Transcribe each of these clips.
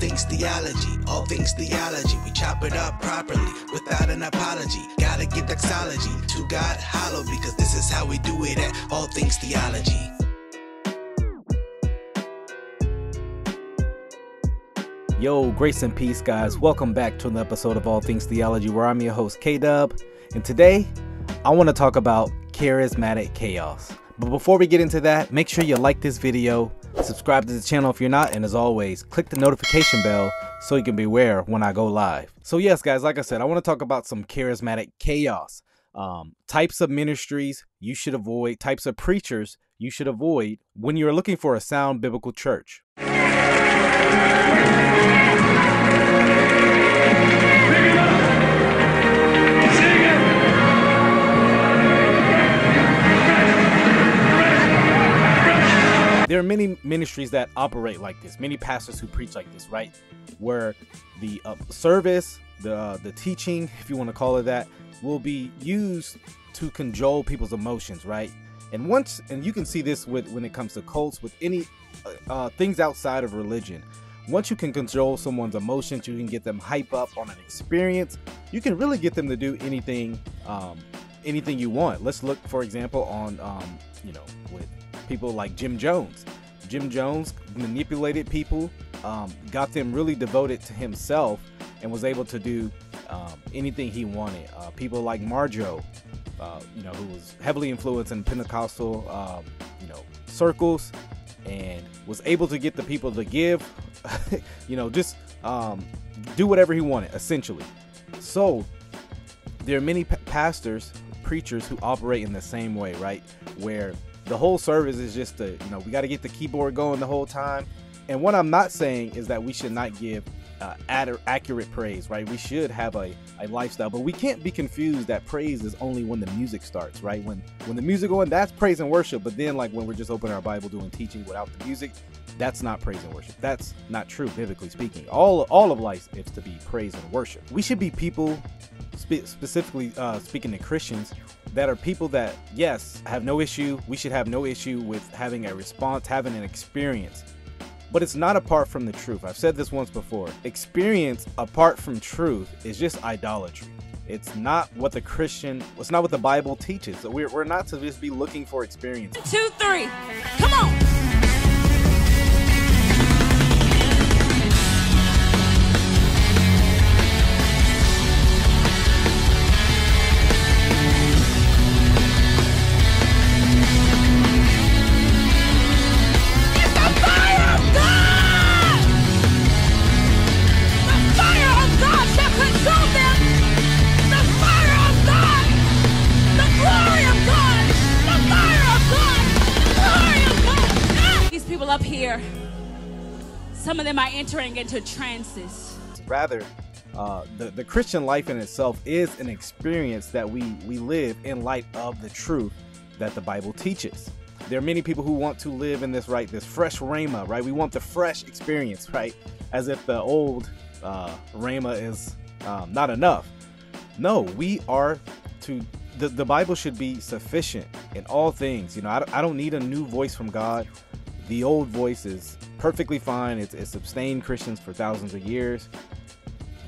things theology, all things theology. We chop it up properly without an apology. Gotta give doxology to God hollow because this is how we do it at all things theology. Yo, grace and peace, guys. Welcome back to an episode of All Things Theology where I'm your host, K Dub. And today, I want to talk about charismatic chaos. But before we get into that, make sure you like this video, subscribe to the channel if you're not, and as always, click the notification bell so you can be aware when I go live. So, yes, guys, like I said, I want to talk about some charismatic chaos. Um, types of ministries you should avoid, types of preachers you should avoid when you're looking for a sound biblical church. There are many ministries that operate like this. Many pastors who preach like this right? Where the uh, service the uh, the teaching if you want to call it that will be used to control people's emotions right? And once and you can see this with when it comes to cults with any uh, uh things outside of religion. Once you can control someone's emotions you can get them hype up on an experience you can really get them to do anything um, anything you want. Let's look for example on um, you know with people like Jim Jones. Jim Jones manipulated people, um, got them really devoted to himself, and was able to do um, anything he wanted. Uh, people like Marjoe, uh, you know, who was heavily influenced in Pentecostal, um, you know, circles, and was able to get the people to give, you know, just um, do whatever he wanted, essentially. So there are many p- pastors, preachers who operate in the same way, right? Where the whole service is just to, you know we got to get the keyboard going the whole time. And what i'm not saying is that we should not give uh, ad- accurate praise right? We should have a, a lifestyle but we can't be confused that praise is only when the music starts right? When when the music going that's praise and worship but then like when we're just opening our bible doing teaching without the music that's not praise and worship. That's not true biblically speaking. All all of life is to be praise and worship. We should be people spe- specifically uh, speaking to christians that are people that, yes, have no issue. We should have no issue with having a response, having an experience. But it's not apart from the truth. I've said this once before. Experience apart from truth is just idolatry. It's not what the Christian, it's not what the Bible teaches. So we're, we're not to just be looking for experience. Two, three. Come on. Some of them are entering into trances. Rather, uh, the, the Christian life in itself is an experience that we, we live in light of the truth that the Bible teaches. There are many people who want to live in this right, this fresh rhema, right? We want the fresh experience, right? As if the old uh, rhema is um, not enough. No, we are to the, the Bible should be sufficient in all things. You know, I, I don't need a new voice from God the old voice is perfectly fine. It's, sustained Christians for thousands of years.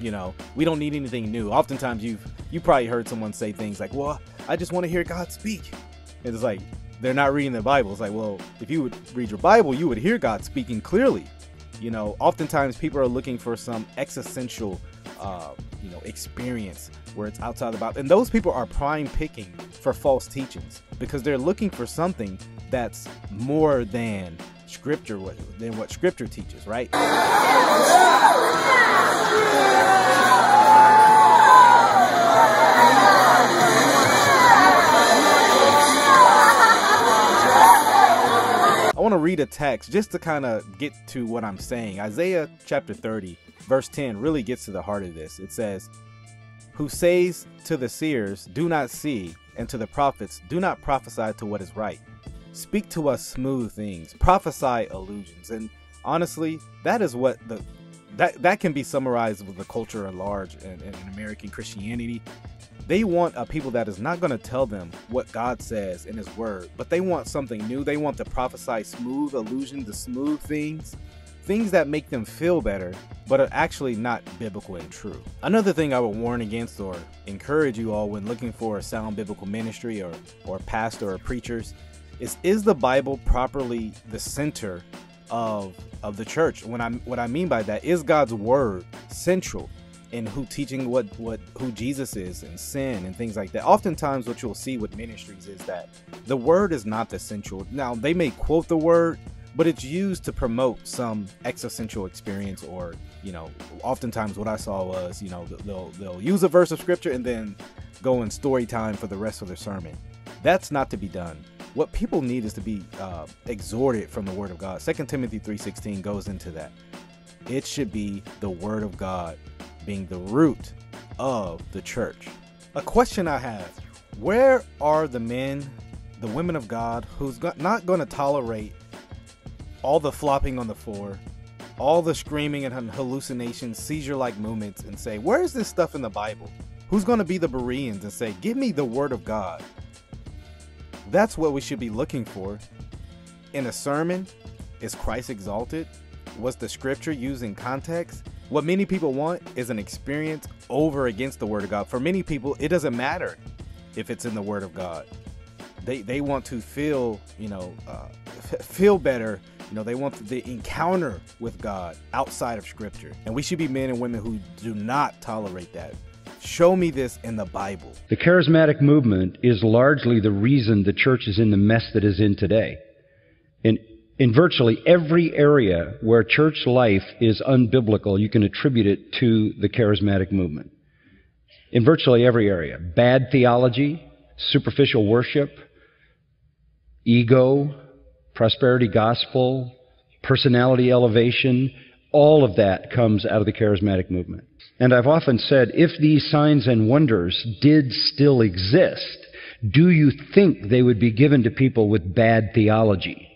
You know, we don't need anything new. Oftentimes, you've you probably heard someone say things like, "Well, I just want to hear God speak." It's like they're not reading the Bible. It's like, well, if you would read your Bible, you would hear God speaking clearly. You know, oftentimes people are looking for some existential, uh, you know, experience where it's outside the Bible, and those people are prime picking for false teachings because they're looking for something that's more than scripture than what scripture teaches, right? I want to read a text just to kind of get to what I'm saying. Isaiah chapter 30, verse 10 really gets to the heart of this. It says, Who says to the seers, Do not see, and to the prophets, Do not prophesy to what is right speak to us smooth things, prophesy illusions. And honestly, that is what the that that can be summarized with the culture at large and, American Christianity. They want a people that is not going to tell them what God says in His Word, but they want something new. They want to prophesy smooth illusion, the smooth things. things that make them feel better, but are actually not biblical and true. Another thing I would warn against or encourage you all when looking for a sound biblical ministry or, or pastor or preachers is is the Bible properly the center of of the church? When I what I mean by that is God's word central in who teaching what what who Jesus is and sin and things like that. Oftentimes what you'll see with ministries is that the word is not the central. Now they may quote the word, but it's used to promote some existential experience or you know oftentimes what i saw was you know they'll they'll use a verse of scripture and then go in story time for the rest of their sermon that's not to be done what people need is to be uh, exhorted from the word of god 2 timothy 3.16 goes into that it should be the word of god being the root of the church a question i have where are the men the women of god who's not going to tolerate all the flopping on the floor, all the screaming and hallucinations, seizure like movements, and say, Where is this stuff in the Bible? Who's going to be the Bereans and say, Give me the Word of God? That's what we should be looking for. In a sermon, is Christ exalted? Was the scripture used in context? What many people want is an experience over against the Word of God. For many people, it doesn't matter if it's in the Word of God. They, they want to feel, you know, uh, feel better you know, they want the encounter with God outside of Scripture. And we should be men and women who do not tolerate that. Show me this in the Bible. The charismatic movement is largely the reason the church is in the mess that is in today. In, in virtually every area where church life is unbiblical, you can attribute it to the charismatic movement. In virtually every area. Bad theology, superficial worship, ego, prosperity gospel, personality elevation, all of that comes out of the charismatic movement. And I've often said, if these signs and wonders did still exist, do you think they would be given to people with bad theology?